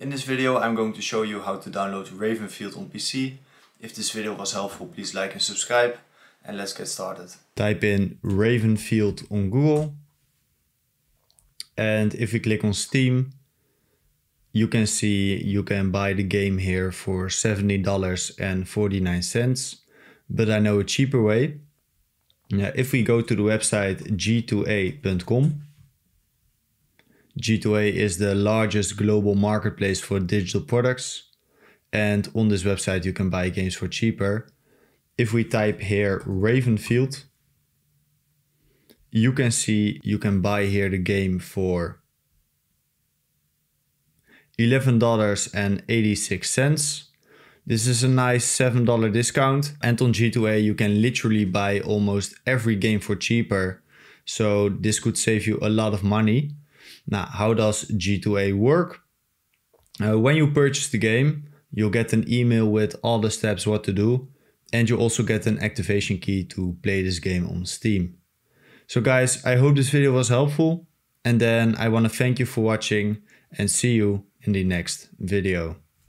In this video I'm going to show you how to download Ravenfield on PC. If this video was helpful please like and subscribe and let's get started. Type in Ravenfield on Google and if you click on Steam you can see you can buy the game here for $70.49 but I know a cheaper way. Now, if we go to the website g2a.com G2A is the largest global marketplace for digital products. And on this website, you can buy games for cheaper. If we type here Ravenfield, you can see you can buy here the game for $11.86. This is a nice $7 discount. And on G2A, you can literally buy almost every game for cheaper. So this could save you a lot of money. Now, how does G2A work? Uh, when you purchase the game, you'll get an email with all the steps what to do, and you also get an activation key to play this game on Steam. So guys, I hope this video was helpful, and then I want to thank you for watching and see you in the next video.